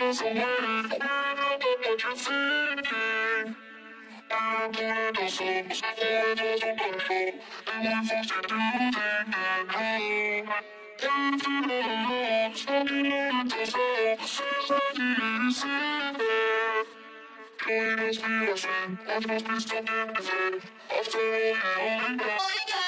us away. We know what you're thinking. Pulling the songs, avoid us on control. And we're forced to do things that go. Everything alone, stuck in a soul. Seems like it is there. Joy must be our friend, life must be stuck in the. After all, we only got.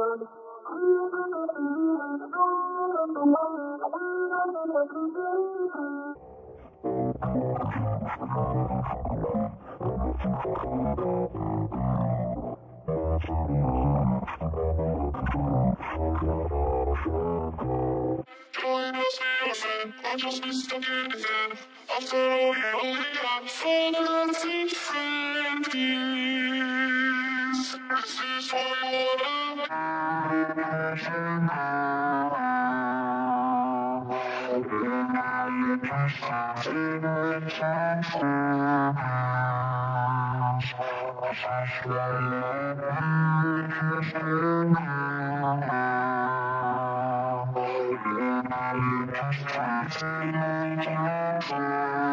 be our friend, I'll just you wanna be.